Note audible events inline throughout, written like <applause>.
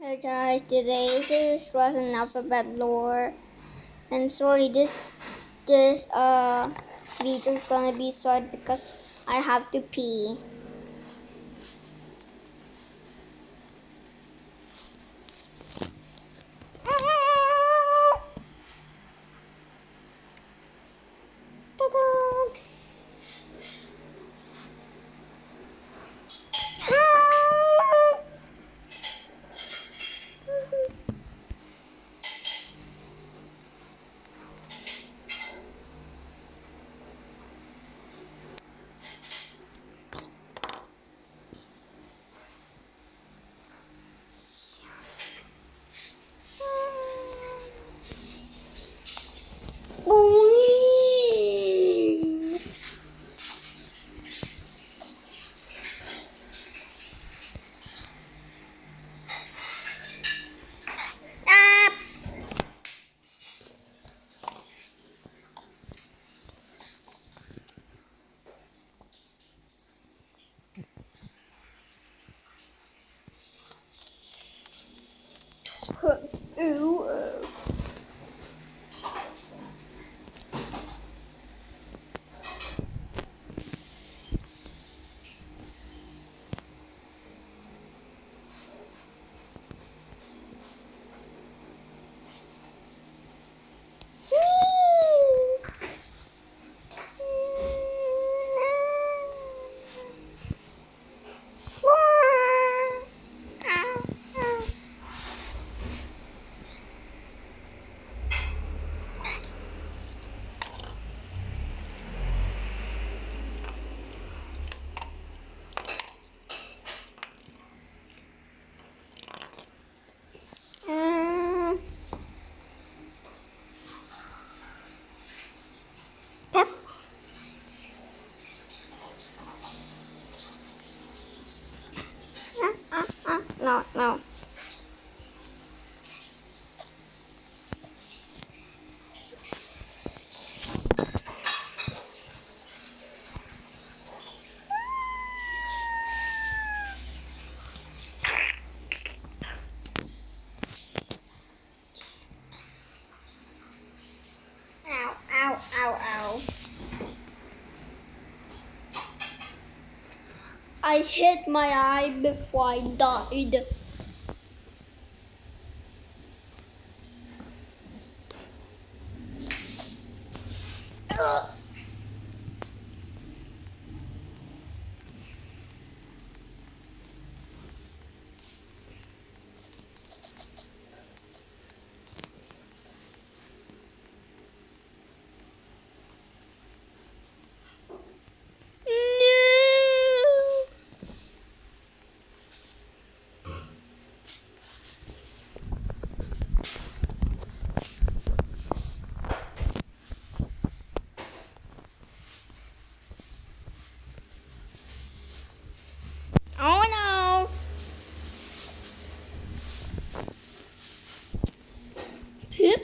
Hey guys, today this was an alphabet lore, and sorry this this uh video is gonna be short because I have to pee. Ta-da! Boing. Ah. Ooh, uh. Mm. Pep. Ah, ah, ah. No, no. Ow, ow, ow, ow. I hit my eye before I died. Ugh. No. Oh no! Pip.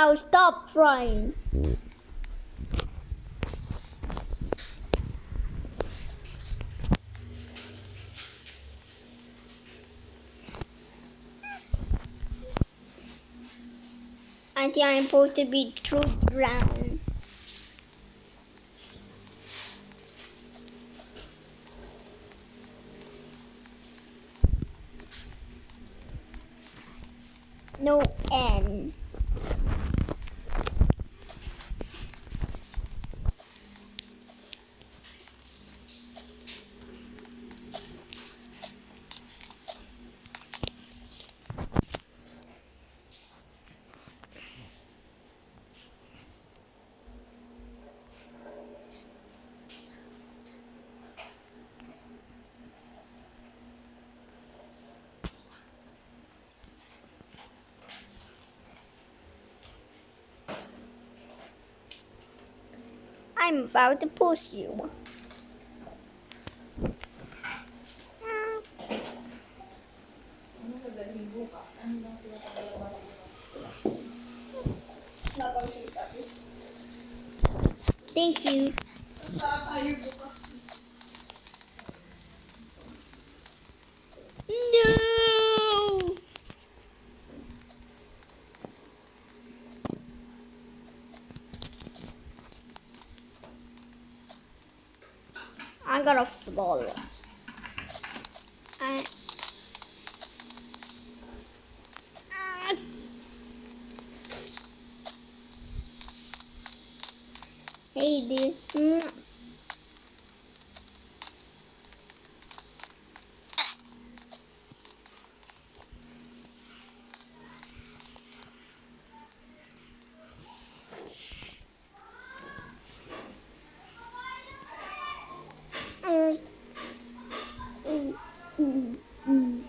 I'll stop trying. I think I'm supposed to be truth drowned. I'm about to push you. Thank you. Hey, dude. Mwah. Mm. Mm, mm, mm.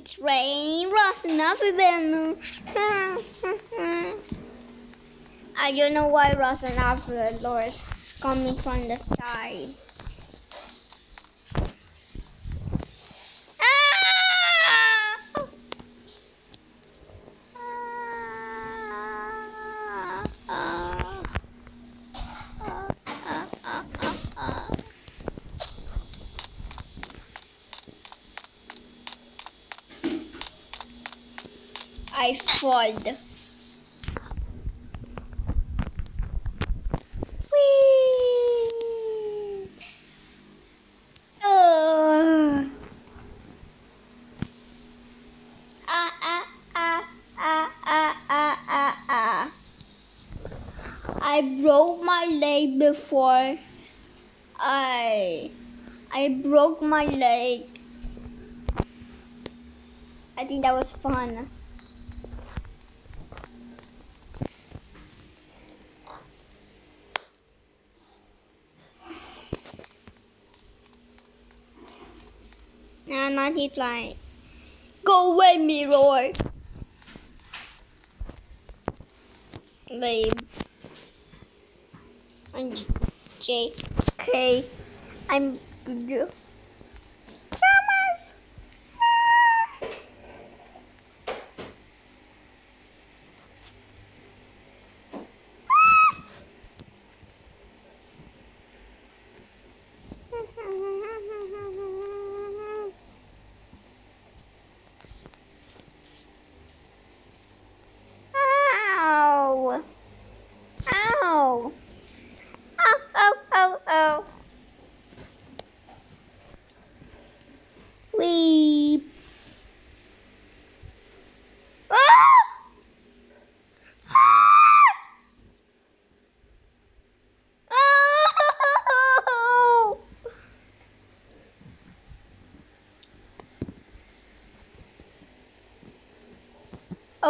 It's raining rocks and everywhere. I don't know why Ross and is coming from the sky. Ah! Ah! Ah, ah, ah, ah, ah. I fall. Whee! Ugh. Ah, ah, ah, ah, ah, ah, ah, ah. I broke my leg before. I I broke my leg. I think that was fun. Nah, not deep line. Go away, mirror. Lame. K. I'm good. Ow! Ow! Ow, ow, ow, ow. Weep. Ah! Ah! Ow!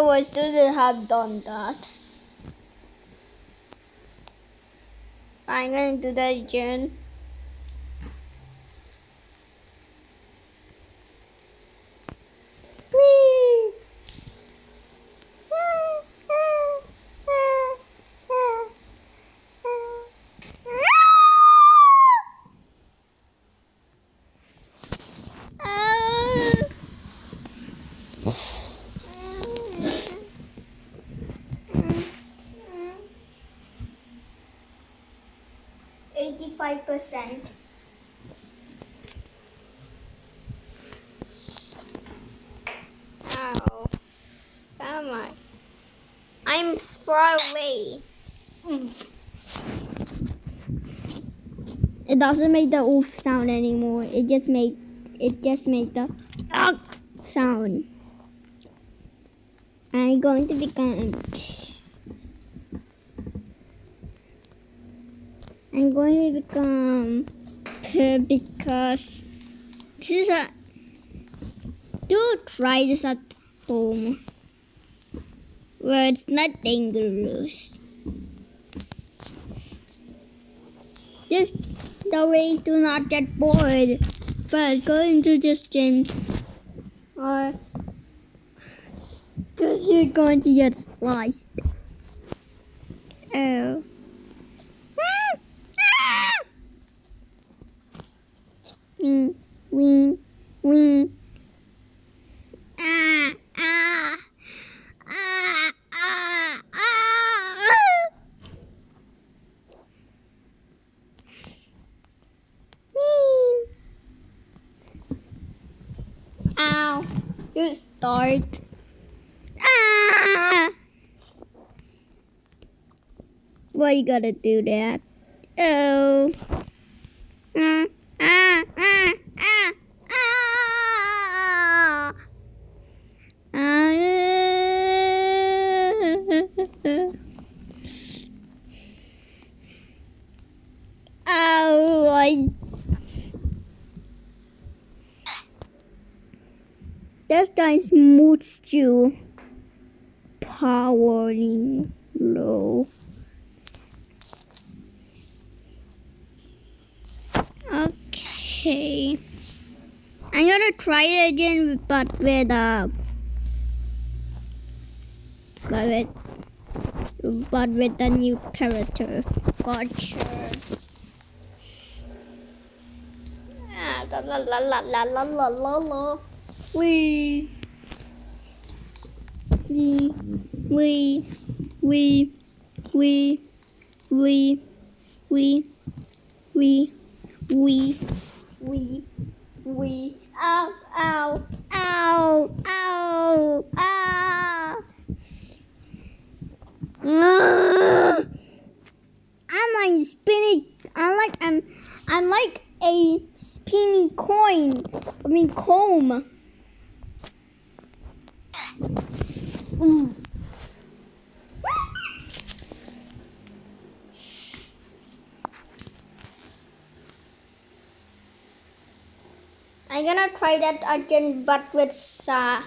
Oh, I shouldn't have done that. I'm gonna do that again. 5%. Ow. Come. I'm far away. It doesn't make the oof sound anymore. It just made it just made the sound. I'm going to become I'm going to become because this is a do try this at home where it's not dangerous. Just the way to not get bored. First, go into this gym or Because you're going to get sliced. Oh. Wee, wee, wee. Ah, ah, ah, ah, ah. Wee. Ow. You start. Ah! Why you gotta do that? Oh. Ah, ah, ah, ah, ah. Ah. Oh, I This guy's mood stew powering low. Okay. I'm gonna try it again, but with uh, but with, but with a new character. Gotcha. Ah, la la la la la la la la la. We. We. We. We. We. We. We. We. We. We. We. Ow, ow, ow, ow, ah. I'm like spinning. I'm like I'm. I'm like a spinning coin. I mean comb. Ooh. I'm gonna try that again, but with sa.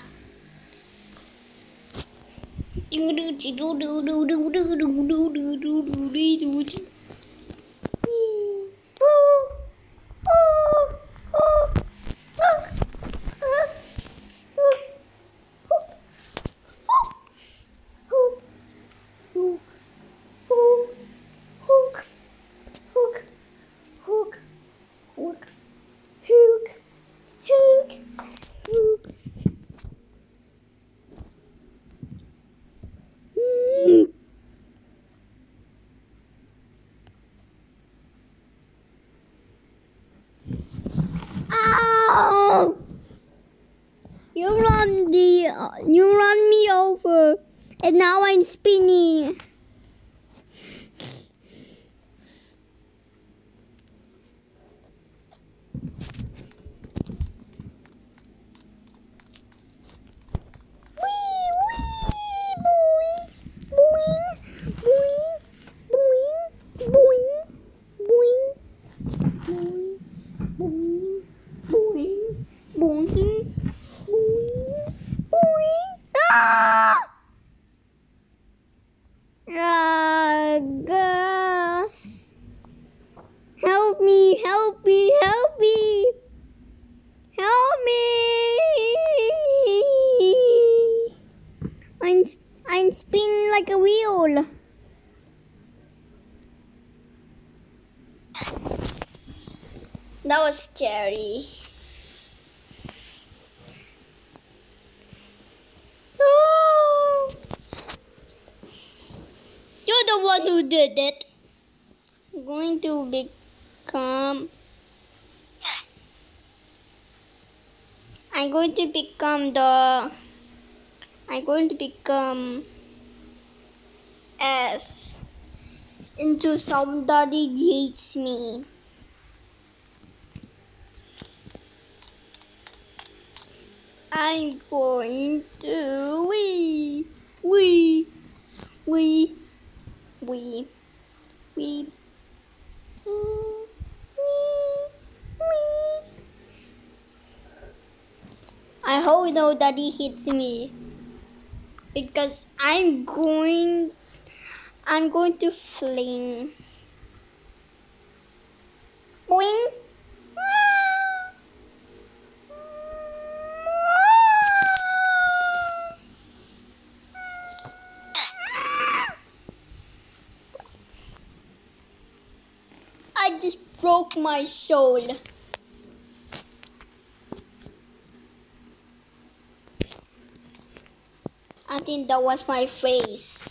Hook, hook, hook, hook. Mm. Ow! You run the uh, you run me over, and now I'm spinning. Like a wheel. That was scary. Oh. <gasps> You're the one who did it. I'm going to become. I'm going to become the. I'm going to become S into somebody hates me. I'm going to wee wee wee wee wee wee wee. I hope nobody hits me because I'm going I'm going to fling. Boing. I just broke my soul. I think that was my face.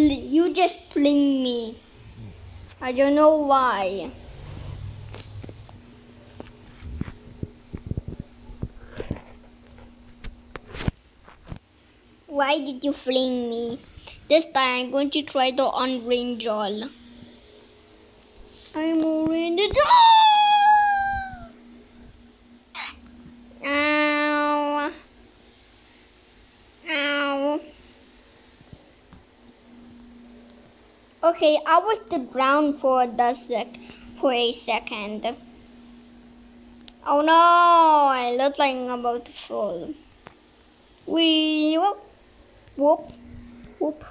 you just fling me. I don't know why. Why did you fling me? This time I'm going to try the orange roll. I'm orange. Ow. Ow. Okay, I was the ground for the sec for a second. Oh no, I look like I'm about to fall. We whoop whoop whoop.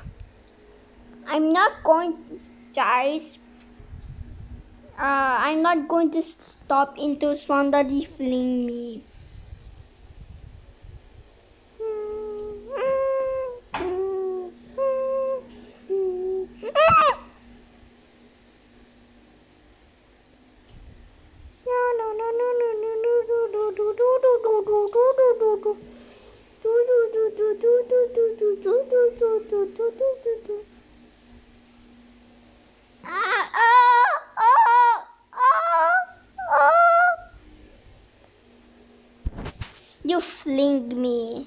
I'm not going to guys. Uh, I'm not going to stop until somebody fling me. You fling me.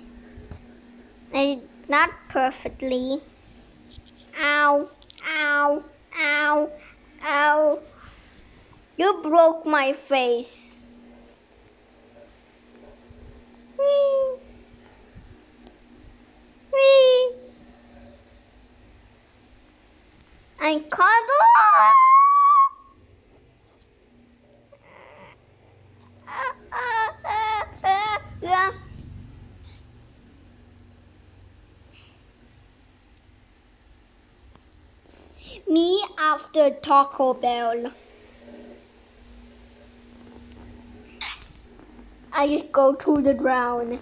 I, not perfectly. Ow, ow, ow, ow. You broke my face. Me after Taco Bell. I just go to the ground.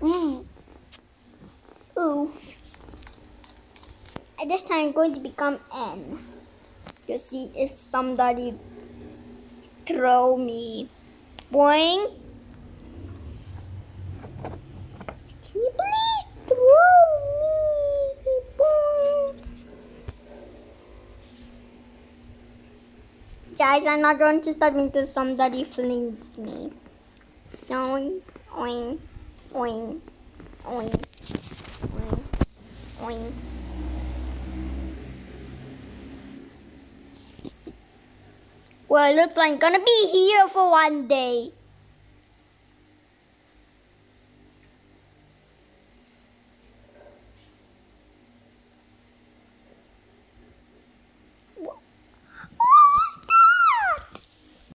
Mm. Oof. At this time, I'm going to become N. To see if somebody throw me. Boing. Can you please throw me? Boing. Guys, I'm not going to stop until somebody flings me. Oing, oing, oing, oing, oing, oing. Well, it looks like I'm gonna be here for one day.